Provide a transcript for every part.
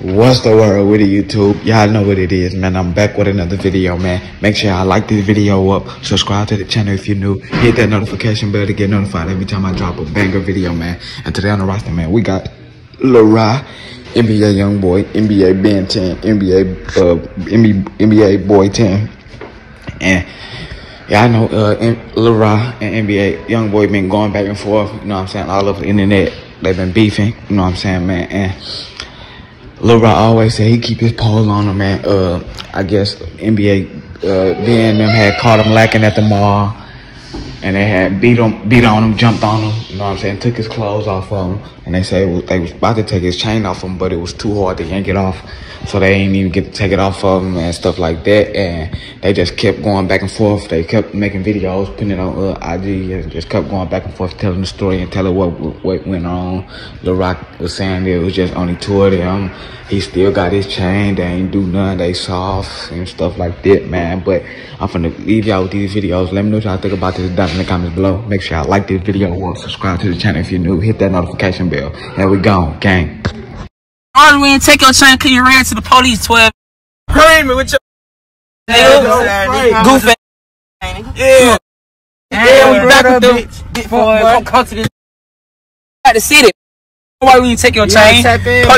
What's the word with YouTube? Y'all know what it is, man. I'm back with another video, man. Make sure y'all like this video up. Subscribe to the channel if you're new. Hit that notification bell to get notified every time I drop a banger video, man. And today on the roster, man, we got Rye, NBA YoungBoy, NBA Ben 10, NBA, uh, NBA, Boy 10. And yeah, I know uh, Lil and NBA YoungBoy been going back and forth, you know what I'm saying, all over the internet. They've been beefing, you know what I'm saying, man. And Rock always said he keep his pose on him, man. Uh, I guess NBA, uh, Ben them had caught him lacking at the mall. And they had beat him, beat on him, jumped on him, you know what I'm saying? Took his clothes off of him. And they say they was about to take his chain off him, but it was too hard to yank it off. So they ain't even get to take it off of him and stuff like that. And they just kept going back and forth. They kept making videos, putting it on uh, IG, and just kept going back and forth, telling the story and telling what what went on. The Rock was saying it was just only two of them. He still got his chain. They ain't do none. They soft and stuff like that, man. But I'm finna leave y'all with these videos. Let me know what y'all think about this down in the comments below. Make sure y'all like this video or subscribe to the channel if you're new. Hit that notification bell. Here we go, gang. All we ain't take your chain cause you ran to the police 12. Hurry me with your Nigga, goofy. yeah. Yeah, we back with them. Get for come, come to this. At the city. Why we ain't take your chain? tap in.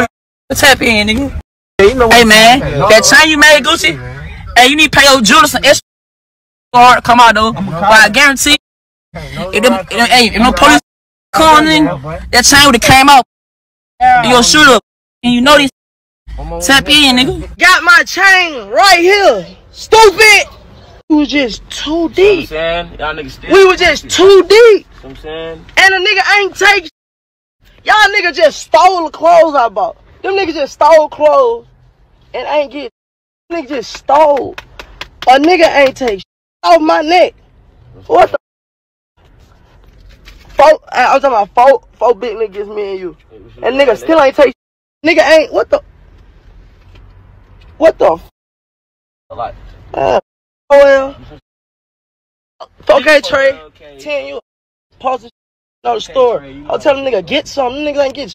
Tap in, nigga. You know Hey man, that chain you made, Gucci. Hey, you need to pay your jeweler some extra. Hard, come out though. But I guarantee, if them, if, hey, if no police calling, that chain would have came out. You'll shoot up, and you know this. Tap in, nigga. got my chain right here. Stupid. We was just too deep. saying? Y'all niggas still. We was just too deep. I'm saying? And a nigga ain't take. Y'all nigga just stole the clothes I bought. Them niggas just stole clothes and ain't get. Nigga just stole. A nigga ain't take off my neck. What the? Four, I I was talking about four, four big niggas, me and you. And nigga still ain't take. Nigga ain't. What the? What the? f- Like, Uh, oh well. Okay, Trey. Okay. Ten you. Pause the know the story. I'll tell them nigga get some. Them niggas ain't get